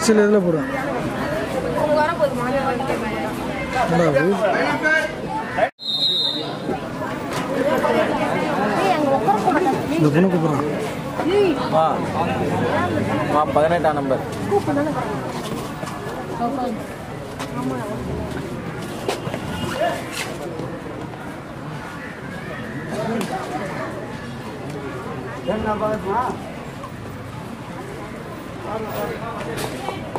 ஒரு சில இதில் போடுவேன் இந்த பொண்ணு கூப்பிட்றான். வா. பதினெட்டாம் நம்பர் என்ன பாருமா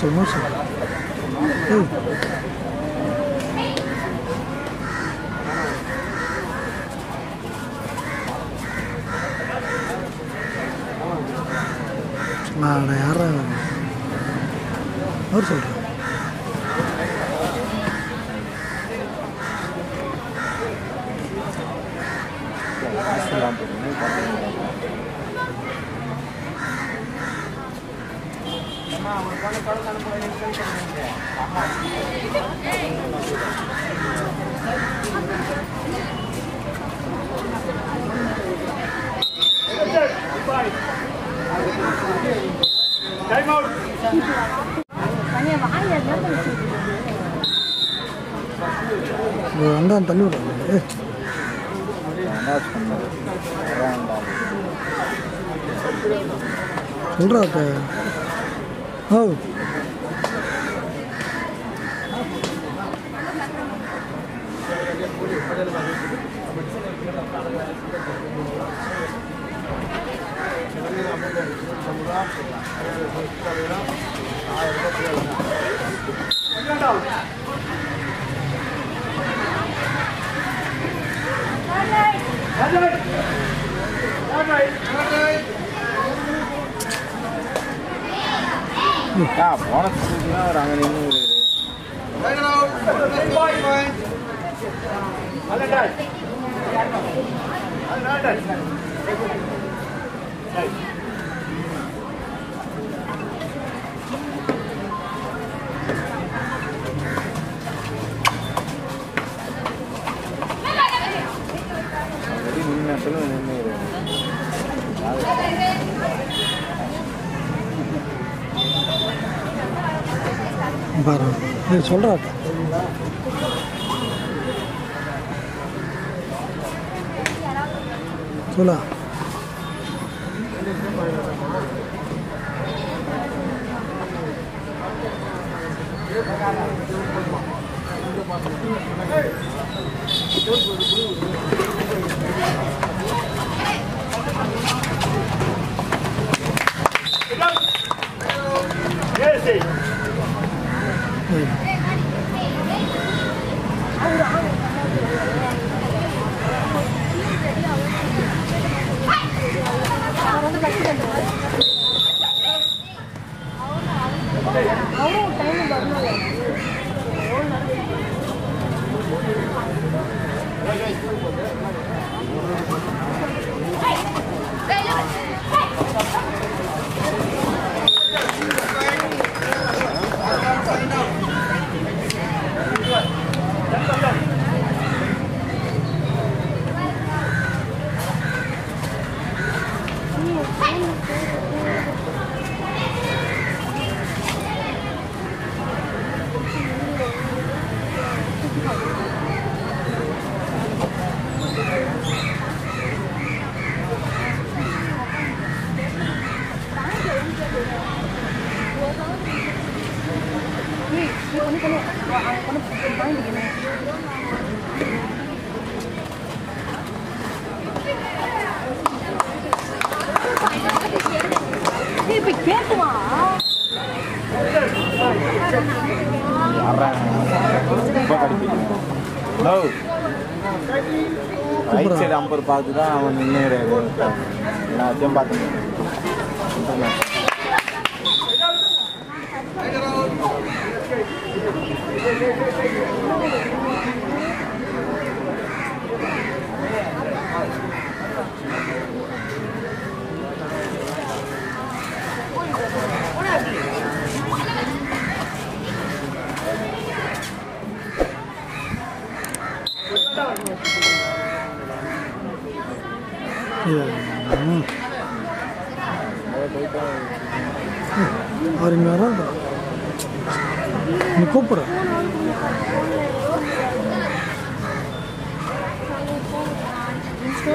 சொல்கிறேன் இது நோட் சொல்லு நோட் சொல்லு ஏய் நான் யாரா நோட் சொல்கிறேன் இது வந்தான் தள்ளி விடுறேன் ஏய் என்ன சொல்கிறா ஓ Right. சொல்லுங்க நின்று பாரு நீ சொல்கிறா போய் போய் கேட்டுவான் ரைட் சைடு அம்பர் பார்த்து தான் அவன் நின்று எல்லாத்தையும் பார்த்தேன்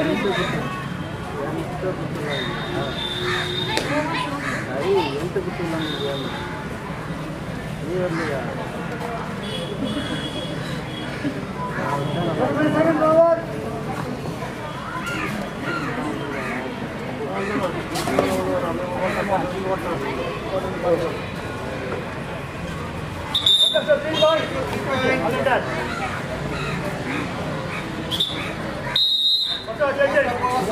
ಎಂಟು ತಾಯಿ ಎಂಟು ಗೊತ್ತಿಲ್ಲ ನಿಮಗೆ ನೀವಲ್ಲಿಯ Thank you.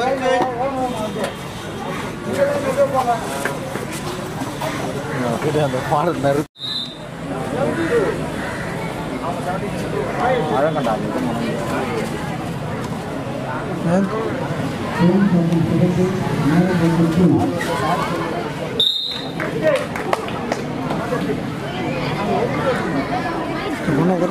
அது இது மனம் ஏன் ஒன்றா கூட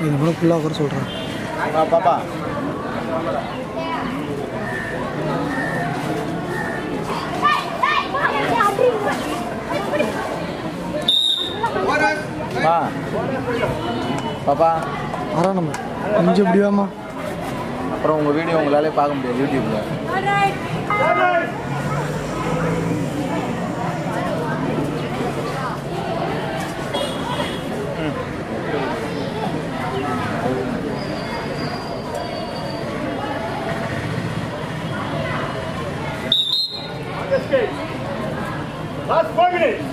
இது கூட ஃபுல்லாக கூட சொல்கிறேன் பாப்பா பாப்பா. ஆறாம் நம்பர் கொஞ்சம் வாமா அப்புறம் உங்கள் வீடியோ உங்களாலே பார்க்க முடியாது யூடியூப்பில் Last four minutes.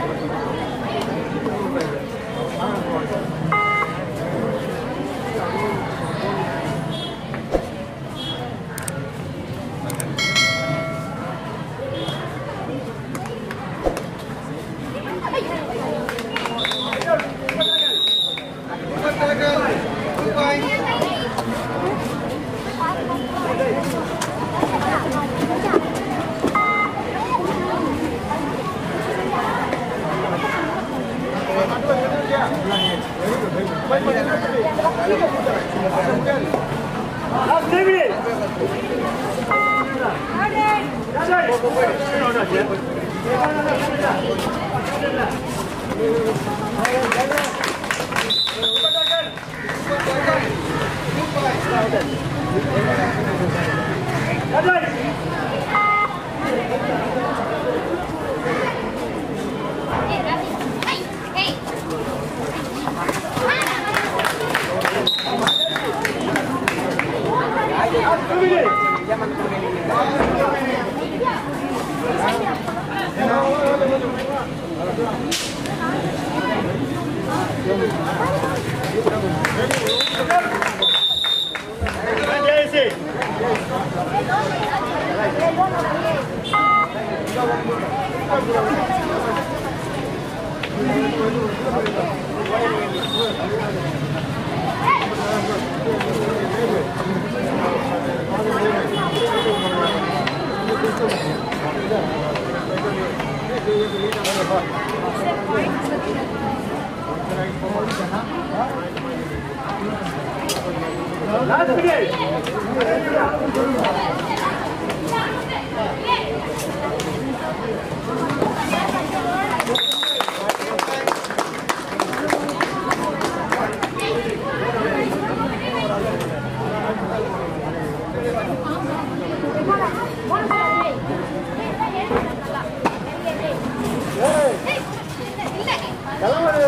Hadi! Let's begin!